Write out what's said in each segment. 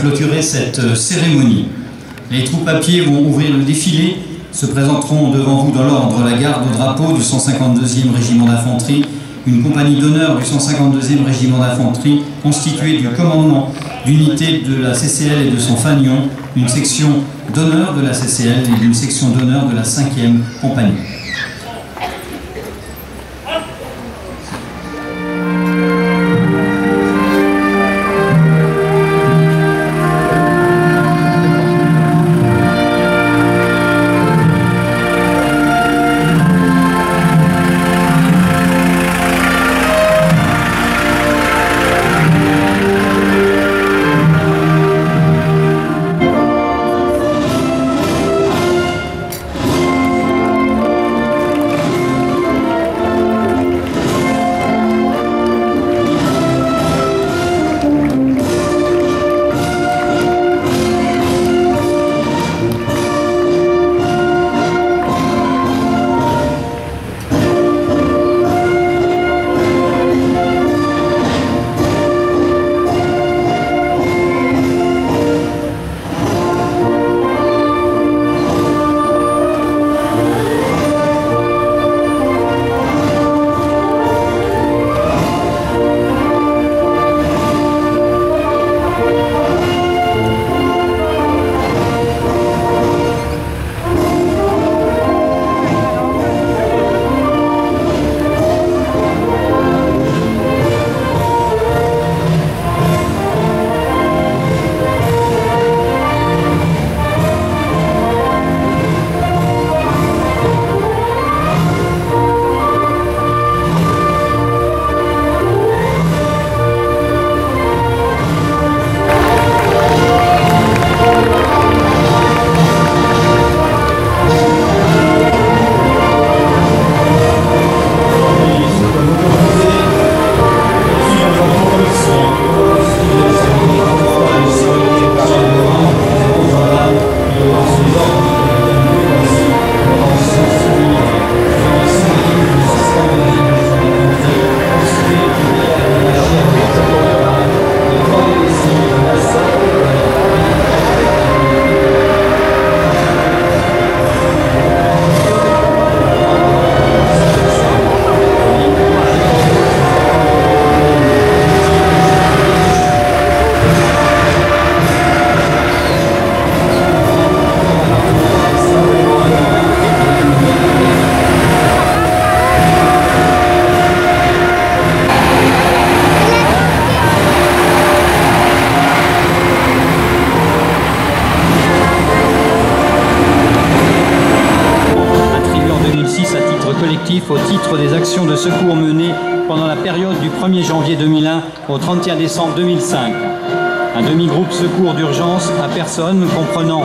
clôturer cette euh, cérémonie. Les troupes à pied vont ouvrir le défilé, se présenteront devant vous dans l'ordre la garde au drapeau du 152e régiment d'infanterie, une compagnie d'honneur du 152e régiment d'infanterie constituée du commandement d'unité de la CCL et de son fanion, d'une section d'honneur de la CCL et d'une section d'honneur de la 5e compagnie. Au titre des actions de secours menées pendant la période du 1er janvier 2001 au 31 décembre 2005. Un demi-groupe secours d'urgence à personnes comprenant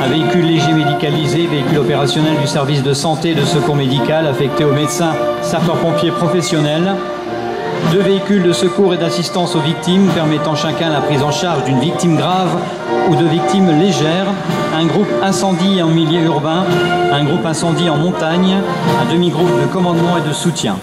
un véhicule léger médicalisé, véhicule opérationnel du service de santé de secours médical affecté aux médecins sapeurs-pompiers professionnels, deux véhicules de secours et d'assistance aux victimes permettant chacun la prise en charge d'une victime grave ou de victimes légères, un groupe incendie en milieu urbain, un groupe incendie en montagne, un demi-groupe de commandement et de soutien.